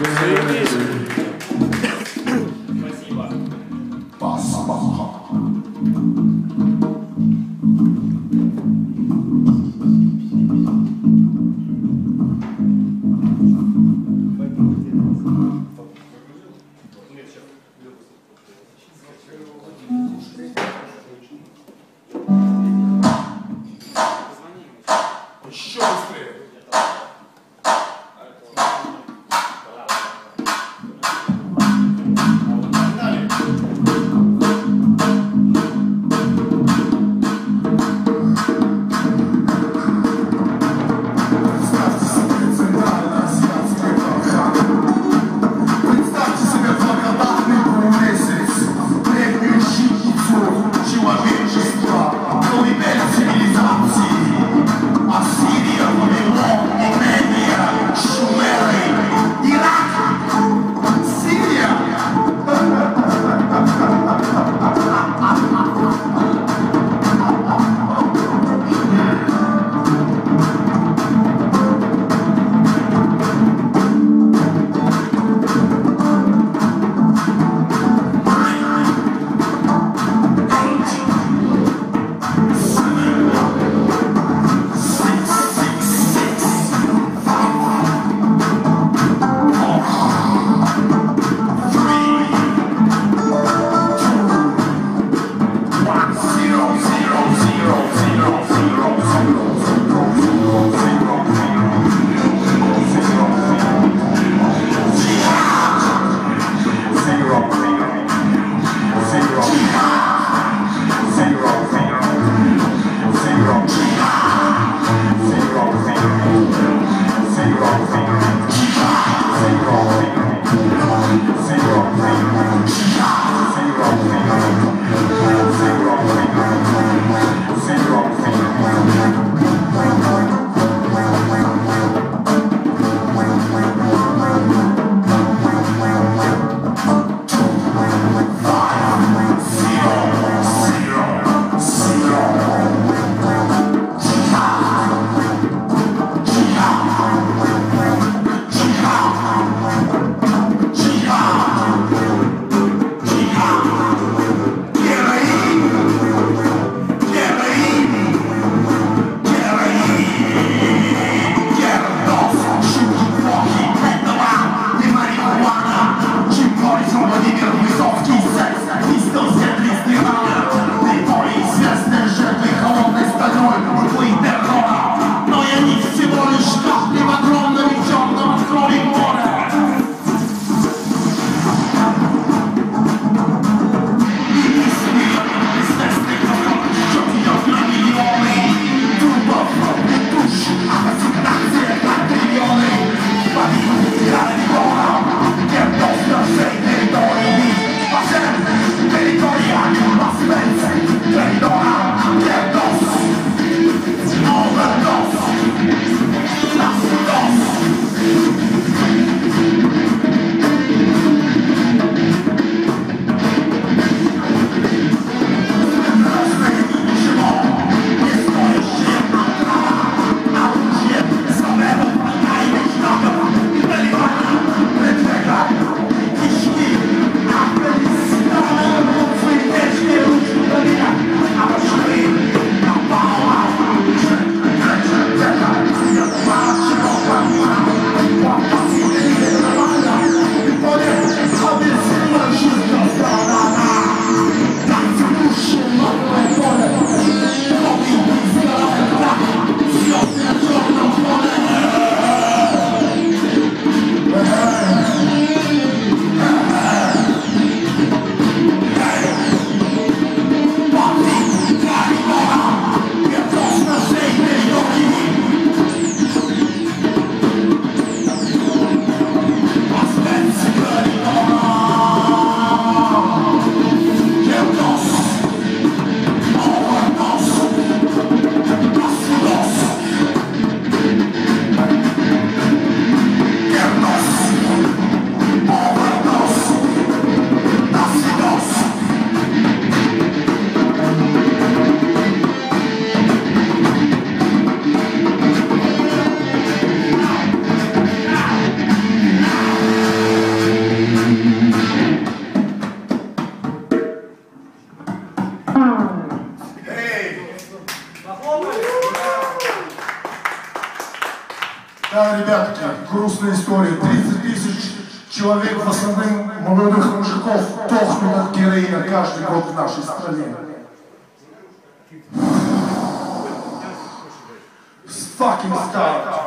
Еще Ребятки, грустная история. 30 тысяч человек, в основном молодых мужиков, тухнут от героина каждый год в нашей стране. Fucking start.